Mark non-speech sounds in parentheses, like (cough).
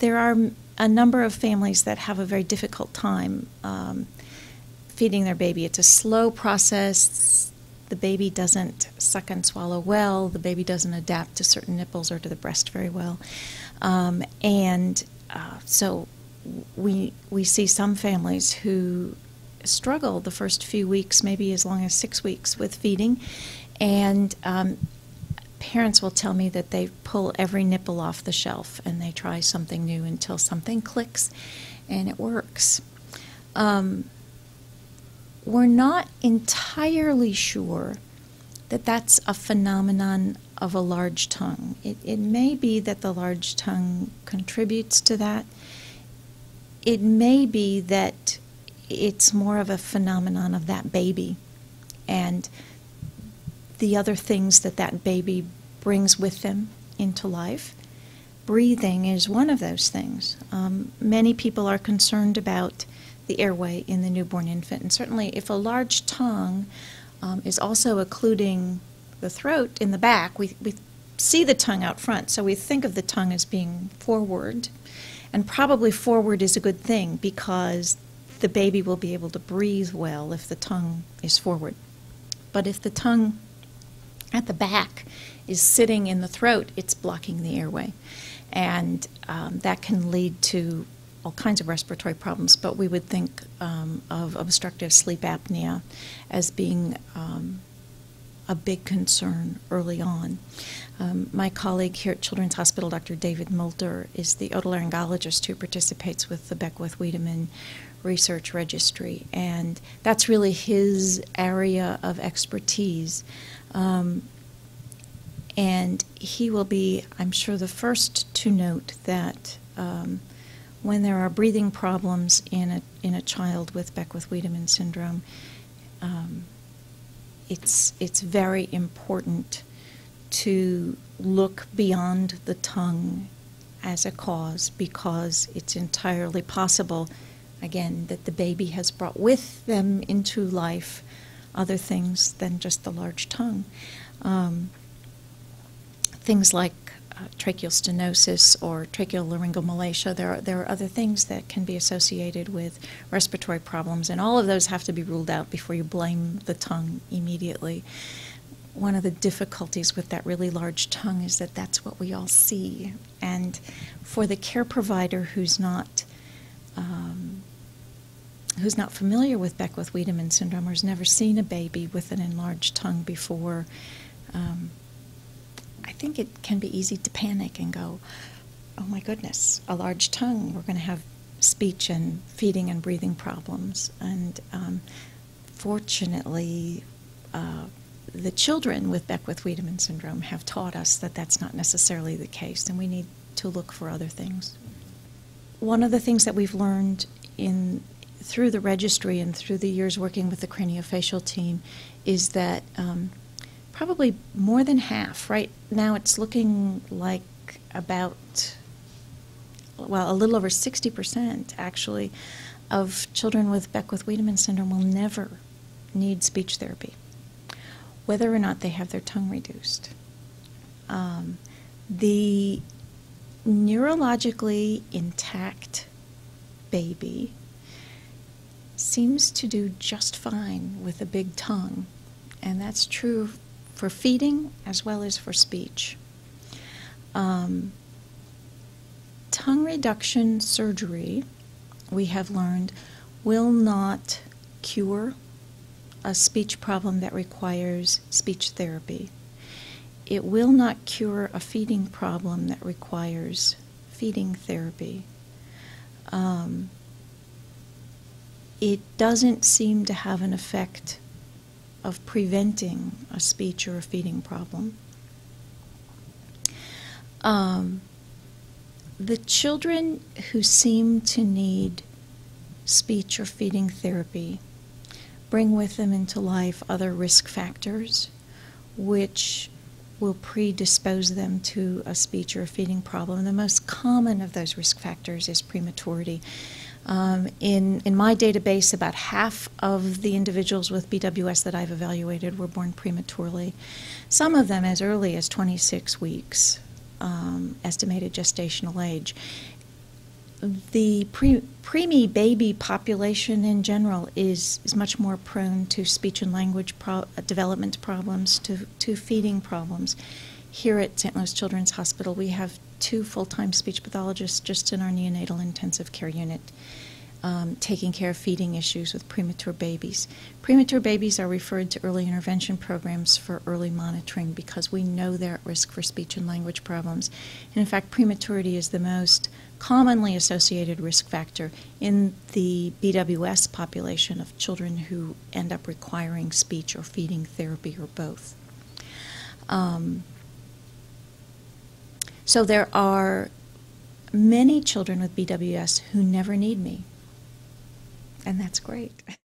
there are a number of families that have a very difficult time um, feeding their baby. It's a slow process. The baby doesn't suck and swallow well. The baby doesn't adapt to certain nipples or to the breast very well. Um, and uh, so we, we see some families who struggle the first few weeks, maybe as long as six weeks, with feeding. And um, parents will tell me that they pull every nipple off the shelf and they try something new until something clicks and it works. Um, we're not entirely sure that that's a phenomenon of a large tongue. It, it may be that the large tongue contributes to that. It may be that it's more of a phenomenon of that baby and the other things that that baby brings with them into life. Breathing is one of those things. Um, many people are concerned about the airway in the newborn infant, and certainly if a large tongue um, is also occluding the throat in the back, we, we see the tongue out front, so we think of the tongue as being forward. And probably forward is a good thing because the baby will be able to breathe well if the tongue is forward. But if the tongue at the back is sitting in the throat, it's blocking the airway. And um, that can lead to all kinds of respiratory problems, but we would think um, of obstructive sleep apnea as being um, a big concern early on. Um, my colleague here at Children's Hospital, Dr. David Molter, is the otolaryngologist who participates with the Beckwith Wiedemann Research Registry, and that's really his area of expertise. Um, and he will be, I'm sure, the first to note that um, when there are breathing problems in a, in a child with Beckwith Wiedemann syndrome, um, it's, it's very important to look beyond the tongue as a cause because it's entirely possible, again, that the baby has brought with them into life other things than just the large tongue. Um, things like uh, tracheal stenosis or tracheal laryngomalacia. There are, there are other things that can be associated with respiratory problems, and all of those have to be ruled out before you blame the tongue immediately. One of the difficulties with that really large tongue is that that's what we all see. And for the care provider who's not um, who's not familiar with Beckwith-Wiedemann syndrome or has never seen a baby with an enlarged tongue before, um, I think it can be easy to panic and go, oh my goodness, a large tongue, we're going to have speech and feeding and breathing problems. And um, fortunately, uh, the children with Beckwith-Wiedemann syndrome have taught us that that's not necessarily the case, and we need to look for other things. One of the things that we've learned in through the registry and through the years working with the craniofacial team is that um, probably more than half, right now it's looking like about, well, a little over 60% actually of children with Beckwith Wiedemann syndrome will never need speech therapy, whether or not they have their tongue reduced. Um, the neurologically intact baby seems to do just fine with a big tongue, and that's true for feeding as well as for speech. Um, tongue reduction surgery, we have learned, will not cure a speech problem that requires speech therapy. It will not cure a feeding problem that requires feeding therapy. Um, it doesn't seem to have an effect of preventing a speech or a feeding problem. Um, the children who seem to need speech or feeding therapy bring with them into life other risk factors which will predispose them to a speech or a feeding problem. The most common of those risk factors is prematurity. Um, in, in my database, about half of the individuals with BWS that I've evaluated were born prematurely, some of them as early as 26 weeks, um, estimated gestational age. the pre, preemie baby population in general is, is much more prone to speech and language pro, development problems, to, to feeding problems. Here at St. Louis Children's Hospital, we have two full-time speech pathologists just in our neonatal intensive care unit um, taking care of feeding issues with premature babies. Premature babies are referred to early intervention programs for early monitoring because we know they're at risk for speech and language problems. And in fact, prematurity is the most commonly associated risk factor in the BWS population of children who end up requiring speech or feeding therapy or both. Um, so there are many children with BWS who never need me and that's great. (laughs)